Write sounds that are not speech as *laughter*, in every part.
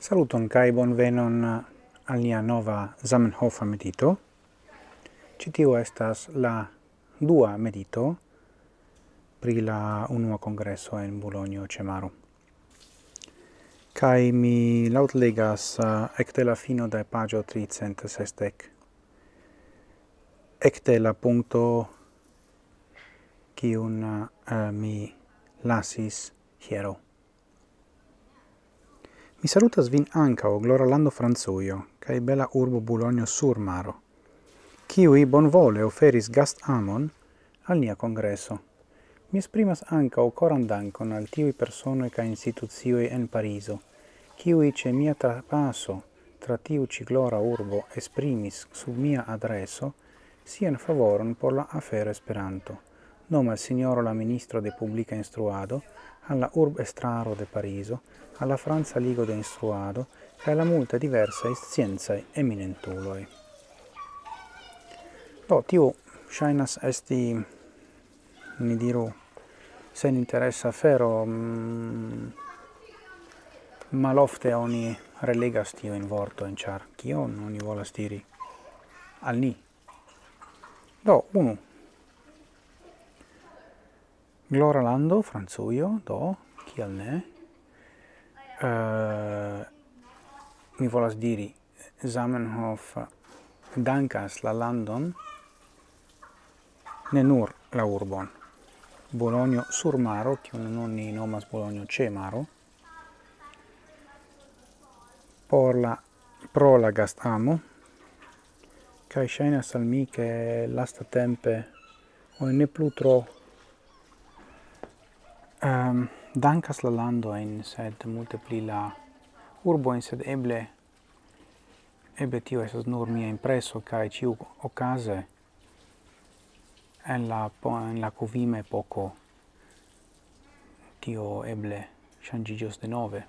Saluton kai bonvenon al nia nova Zamenhof medito. Citio estas la dua medito pri la unua congresso en Bologno Cemaro. Kai mi laut legas uh, ecte la fino de pagio 360. Ecte la punto kiun uh, mi lasis hiero. Mi salutas vin ancao gloralando Franzuio, cae bella urbo Bologna sur maro, ciui bonvole oferis gast amon al nia congresso. Mi esprimas ancao coran dancon al tiui persone ca instituzioi en Pariso, ciui ce mia trapasso tra tiu ciglora urbo esprimis sub mia adreso sian favoron por la afero Esperanto. Nome al signoro la ministro de publica instruado, alla urb estraro de Pariso, alla Franza Ligo de Instruado e alla multa diversa scienzae eminentuloi. Do, tiu shainas esti, mi diru, sen interessa fero, mm, malofte oni relegas tio in vorto in char, kion oni volas diri al ni. Do, unu. Glora lando, Franzuio, do, kial ne? Uh, mi volas diri, Zamenhof dankas la landon, ne nur la urbon. Bologno sur maro, kiun non ni nomas Bologno ce maro, por la pro la gastamo, kai shaina salmi che lasta tempe o ne plu tro um, dankas la landoin, sed multe pli la urboin, sed eble eble tio esas nur mia impreso, kai ciu ocase en la, en la covime poco tio eble changigios de nove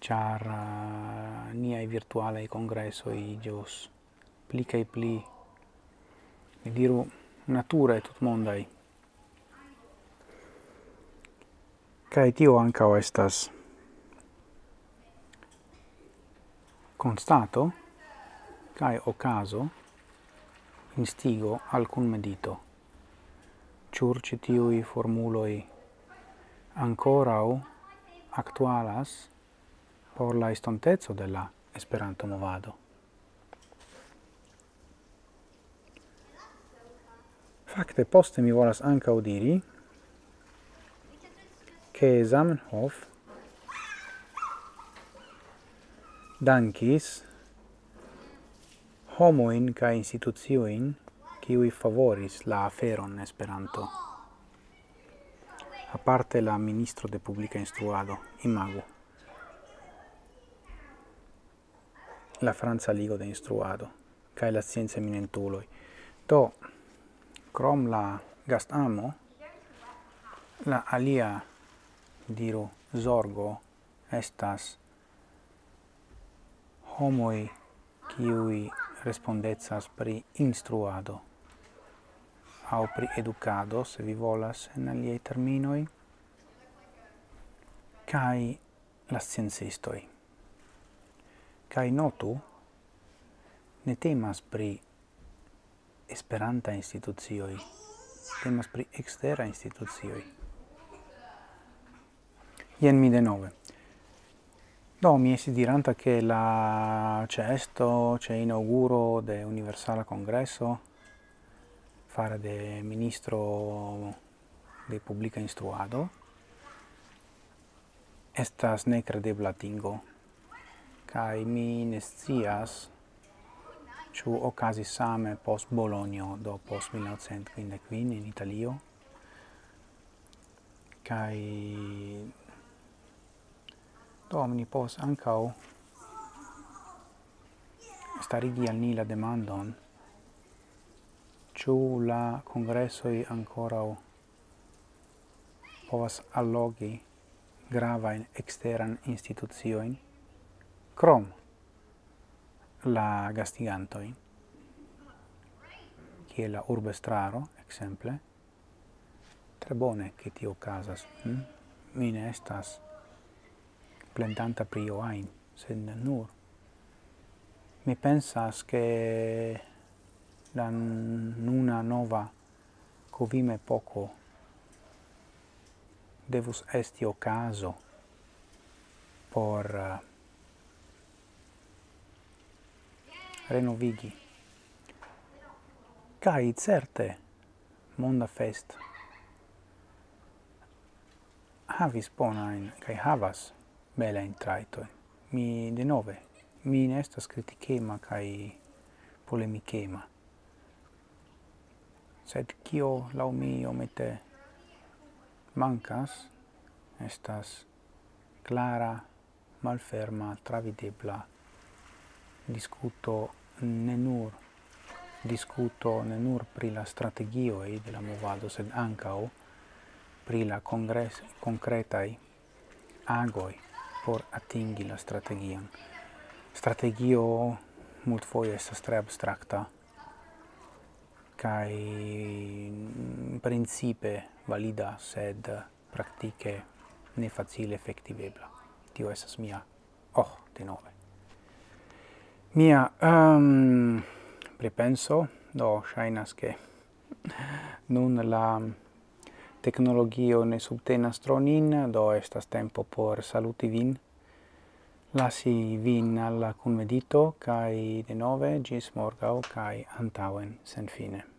char eh, uh, nia virtuale congresso i igios pli cae pli, mi diru, natura e tutmondai. Kai tio ancao estas constato kai ocaso instigo alcun medito. ciurci tio i formuloi ancora o actualas por la istontezzo della Esperanto movado. Fakte poste mi volas ankaŭ diri che Zamenhof dankis homoin ca institucioin qui favoris la aferon Esperanto. A parte la ministro de publica instruado, imago. La Franza Ligo de Instruado, ca la scienza eminentuloi. Do, crom la gastamo, la alia diru zorgo estas homoi kiui respondezas pri instruado. Au pri educado se vi volas en aliei terminoi kai la sciencistoi. Kai notu ne temas pri esperanta institucioi temas pri extera institucioi ien mi denove. Do, mi esi diranta che la cesto, c'è inauguro de Universala Congresso, fare de ministro de publica instruado, estas necredebla tingo, cae mi nescias ciu ocasi same post Bologna, do post 1955 in Italio, cae Do omni pos ancau starigi al ni la demandon ciu la congressoi ancora povas allogi gravain exteran instituzioin, crom la gastigantoin, che la urbestraro, exemple, tre bone che ti ocasas, mm? Hm? mine estas plendanta pri io ain, sed nur. Mi pensas che la nuna nova covime poco devus esti ocaso por uh, renovigi. Cai certe monda fest havis bonain, kai havas bela in traito Mi de nove, mi ne estas critichema kai polemichema. Sed kio lau mi omete mancas estas clara, malferma, travidebla discuto ne nur discuto ne nur pri la strategioi de la movado, sed ancao pri la congres concretai agoi por atingi la strategion. Strategio multfoje estas tre abstracta, kai mm, principe valida, sed praktike ne facile effektivebla. Tio esas mia oh denove. Mia um, pripenso do shainas che *laughs* nun la tecnologio ne subtenas tronin, do estas tempo por saluti vin, lasi vin alla convedito, cae de nove, gis morgau, cae antauen, sen fine.